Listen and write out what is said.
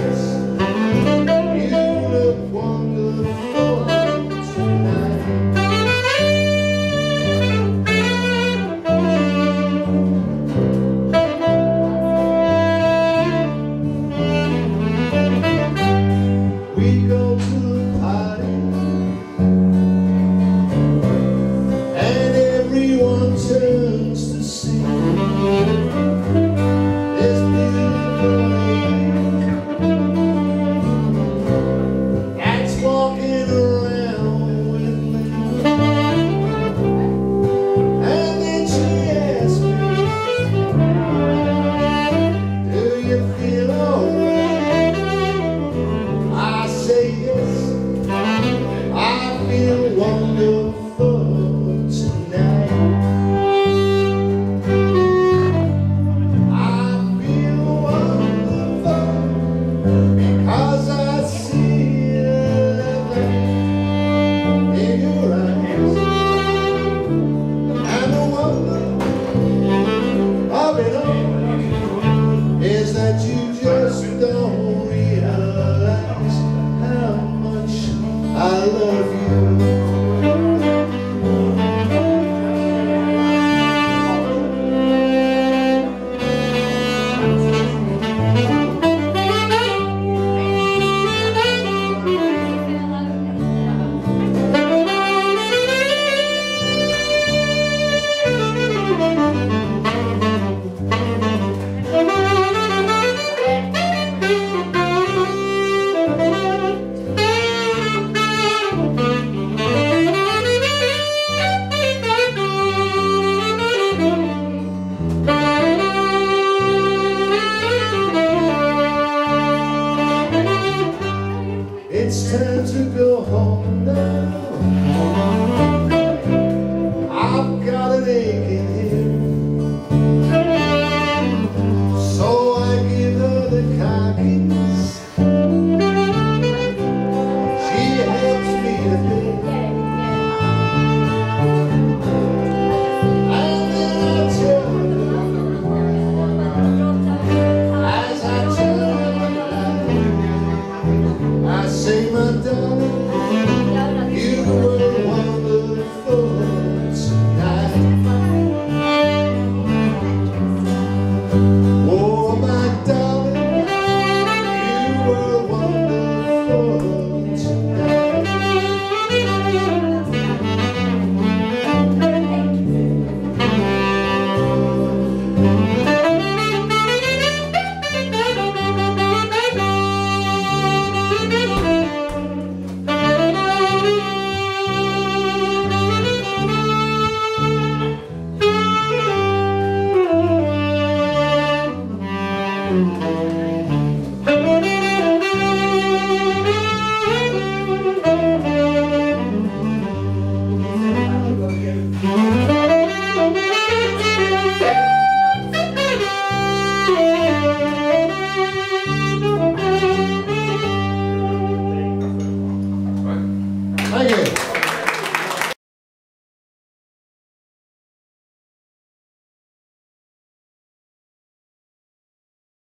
yes. I love you. Go home